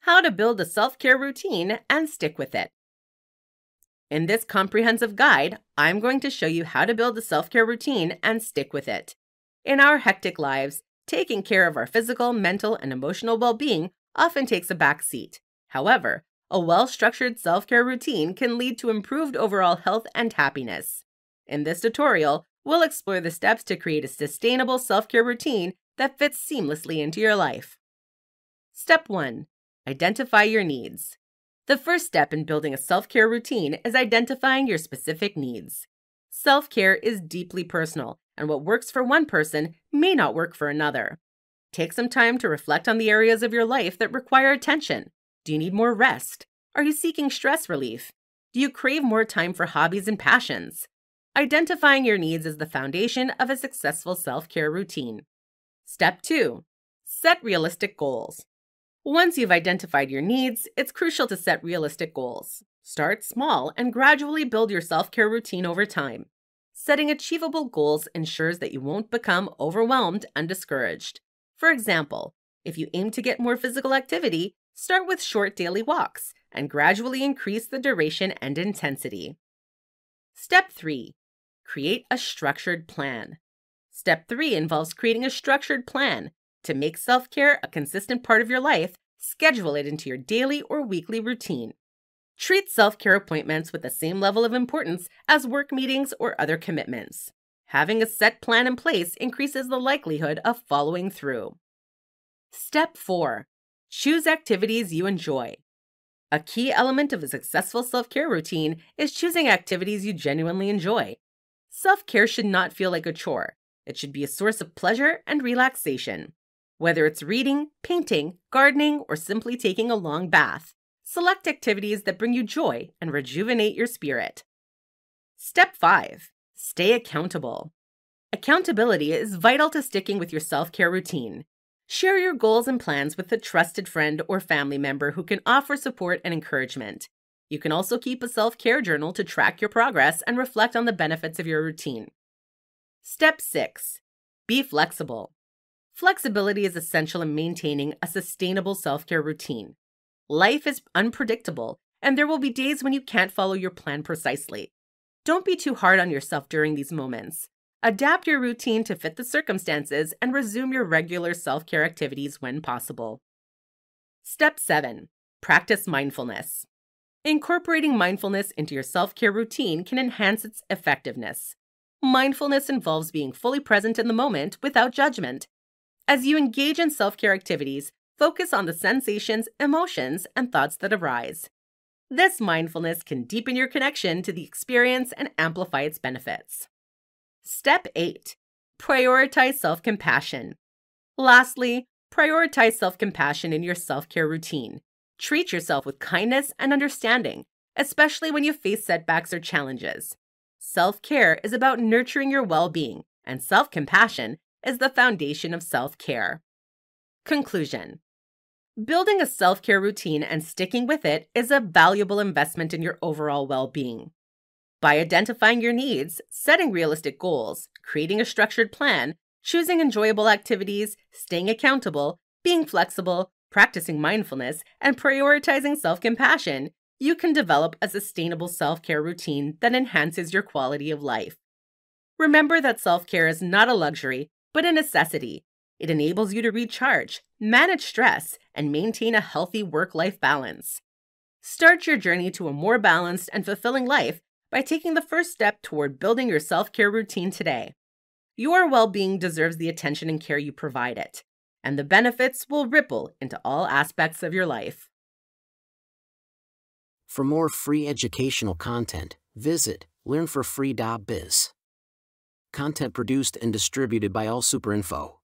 how to build a self-care routine and stick with it. In this comprehensive guide, I'm going to show you how to build a self-care routine and stick with it. In our hectic lives, taking care of our physical, mental, and emotional well-being often takes a back seat. However, a well-structured self-care routine can lead to improved overall health and happiness. In this tutorial, we'll explore the steps to create a sustainable self-care routine that fits seamlessly into your life. Step 1. Identify your needs. The first step in building a self-care routine is identifying your specific needs. Self-care is deeply personal, and what works for one person may not work for another. Take some time to reflect on the areas of your life that require attention. Do you need more rest? Are you seeking stress relief? Do you crave more time for hobbies and passions? Identifying your needs is the foundation of a successful self-care routine. Step 2. Set realistic goals. Once you've identified your needs, it's crucial to set realistic goals. Start small and gradually build your self-care routine over time. Setting achievable goals ensures that you won't become overwhelmed and discouraged. For example, if you aim to get more physical activity, start with short daily walks and gradually increase the duration and intensity. Step 3. Create a structured plan. Step 3 involves creating a structured plan to make self care a consistent part of your life, schedule it into your daily or weekly routine. Treat self care appointments with the same level of importance as work meetings or other commitments. Having a set plan in place increases the likelihood of following through. Step 4 Choose activities you enjoy. A key element of a successful self care routine is choosing activities you genuinely enjoy. Self care should not feel like a chore, it should be a source of pleasure and relaxation. Whether it's reading, painting, gardening, or simply taking a long bath, select activities that bring you joy and rejuvenate your spirit. Step 5. Stay accountable. Accountability is vital to sticking with your self care routine. Share your goals and plans with a trusted friend or family member who can offer support and encouragement. You can also keep a self care journal to track your progress and reflect on the benefits of your routine. Step 6. Be flexible. Flexibility is essential in maintaining a sustainable self care routine. Life is unpredictable, and there will be days when you can't follow your plan precisely. Don't be too hard on yourself during these moments. Adapt your routine to fit the circumstances and resume your regular self care activities when possible. Step 7 Practice mindfulness. Incorporating mindfulness into your self care routine can enhance its effectiveness. Mindfulness involves being fully present in the moment without judgment as you engage in self care activities, focus on the sensations, emotions, and thoughts that arise. This mindfulness can deepen your connection to the experience and amplify its benefits. Step 8 Prioritize self compassion. Lastly, prioritize self compassion in your self care routine. Treat yourself with kindness and understanding, especially when you face setbacks or challenges. Self care is about nurturing your well being, and self compassion is the foundation of self care. Conclusion Building a self care routine and sticking with it is a valuable investment in your overall well being. By identifying your needs, setting realistic goals, creating a structured plan, choosing enjoyable activities, staying accountable, being flexible, practicing mindfulness, and prioritizing self compassion, you can develop a sustainable self care routine that enhances your quality of life. Remember that self care is not a luxury, but a necessity. It enables you to recharge, manage stress, and maintain a healthy work life balance. Start your journey to a more balanced and fulfilling life by taking the first step toward building your self care routine today. Your well being deserves the attention and care you provide it, and the benefits will ripple into all aspects of your life. For more free educational content, visit learnforfree.biz. Content produced and distributed by AllSuperInfo.